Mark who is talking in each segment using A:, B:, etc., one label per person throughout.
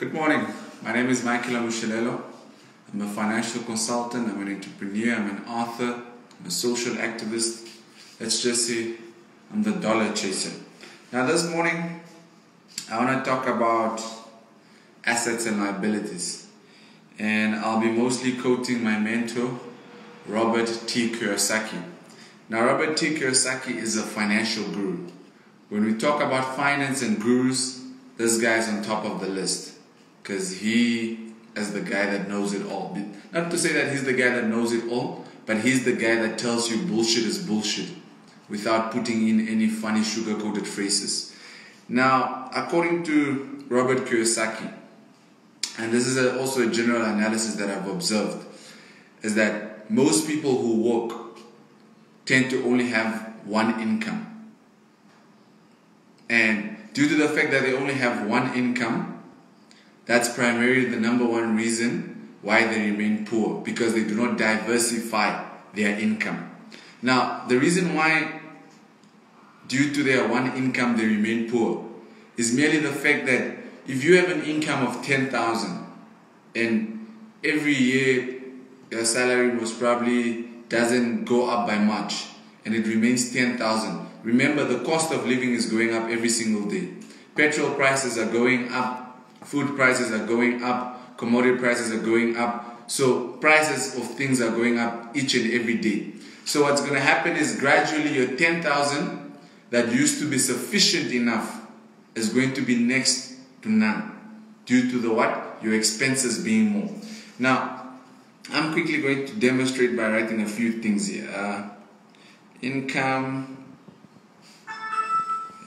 A: Good morning. My name is Michael Amushelelo. I'm a financial consultant, I'm an entrepreneur, I'm an author, I'm a social activist. Let's just say I'm the dollar chaser. Now, this morning, I want to talk about assets and liabilities. And I'll be mostly quoting my mentor, Robert T. Kiyosaki. Now, Robert T. Kiyosaki is a financial guru. When we talk about finance and gurus, this guy's on top of the list because he is the guy that knows it all. Not to say that he's the guy that knows it all, but he's the guy that tells you bullshit is bullshit without putting in any funny sugar coated phrases. Now, according to Robert Kiyosaki, and this is a, also a general analysis that I've observed, is that most people who work tend to only have one income. And due to the fact that they only have one income, that's primarily the number one reason why they remain poor because they do not diversify their income. Now, the reason why, due to their one income, they remain poor is merely the fact that if you have an income of 10,000 and every year your salary most probably doesn't go up by much and it remains 10,000, remember the cost of living is going up every single day. Petrol prices are going up food prices are going up, commodity prices are going up. So prices of things are going up each and every day. So what's going to happen is gradually your 10,000 that used to be sufficient enough is going to be next to none due to the what? Your expenses being more. Now, I'm quickly going to demonstrate by writing a few things here. Uh, income,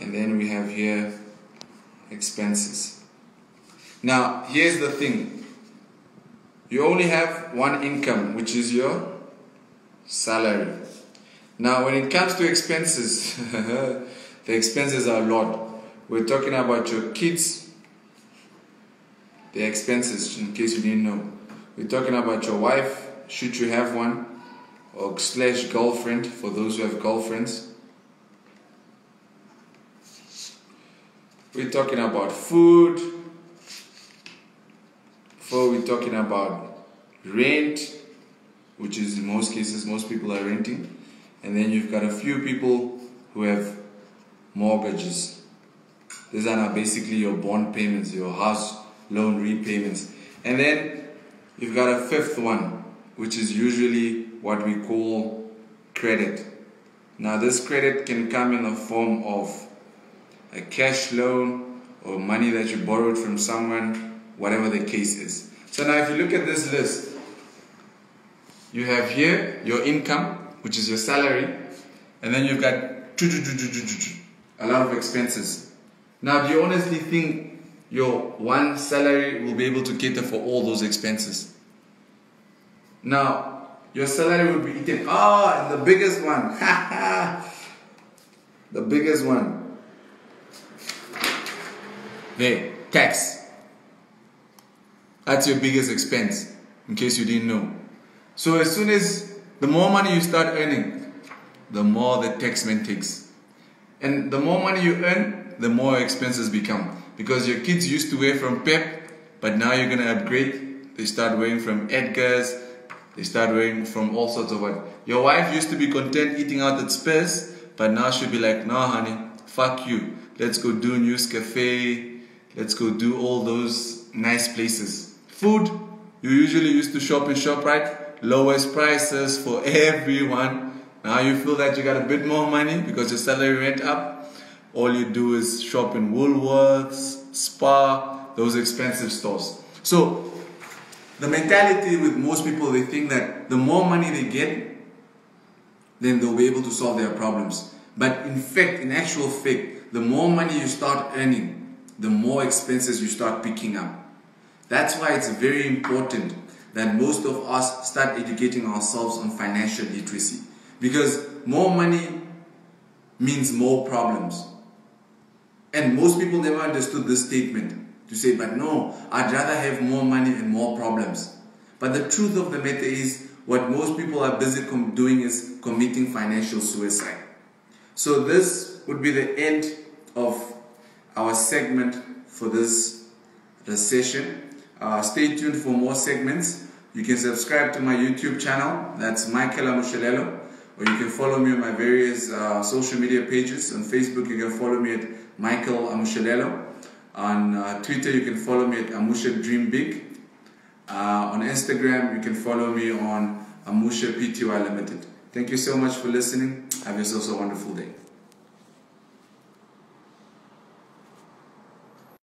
A: and then we have here expenses. Now, here's the thing you only have one income, which is your salary. Now, when it comes to expenses, the expenses are a lot. We're talking about your kids, the expenses, in case you didn't know. We're talking about your wife, should you have one, or slash girlfriend, for those who have girlfriends. We're talking about food, we're talking about rent, which is in most cases most people are renting, and then you've got a few people who have mortgages. These are now basically your bond payments, your house loan repayments. And then you've got a fifth one, which is usually what we call credit. Now, this credit can come in the form of a cash loan or money that you borrowed from someone whatever the case is. So now if you look at this list, you have here your income, which is your salary, and then you've got a lot of expenses. Now, do you honestly think your one salary will be able to cater for all those expenses? Now, your salary will be eaten. Ah, oh, and the biggest one. the biggest one. There, tax. That's your biggest expense, in case you didn't know. So as soon as the more money you start earning, the more the taxman takes. And the more money you earn, the more expenses become. Because your kids used to wear from Pep, but now you're gonna upgrade. They start wearing from Edgar's, they start wearing from all sorts of what. Your wife used to be content eating out at Spurs, but now she'll be like, no honey, fuck you. Let's go do News Cafe, let's go do all those nice places. Food, you usually used to shop in ShopRite, lowest prices for everyone. Now you feel that you got a bit more money because your salary went up. All you do is shop in Woolworths, Spar, those expensive stores. So the mentality with most people, they think that the more money they get, then they'll be able to solve their problems. But in fact, in actual fact, the more money you start earning, the more expenses you start picking up. That's why it's very important that most of us start educating ourselves on financial literacy. Because more money means more problems. And most people never understood this statement to say, but no, I'd rather have more money and more problems. But the truth of the matter is, what most people are busy doing is committing financial suicide. So, this would be the end of our segment for this session. Uh, stay tuned for more segments. You can subscribe to my YouTube channel. That's Michael Amushelelo. Or you can follow me on my various uh, social media pages. On Facebook, you can follow me at Michael Amushelelo. On uh, Twitter, you can follow me at Amusha Dream Big. Uh, on Instagram, you can follow me on Amusha PTY Limited. Thank you so much for listening. Have yourself a wonderful day.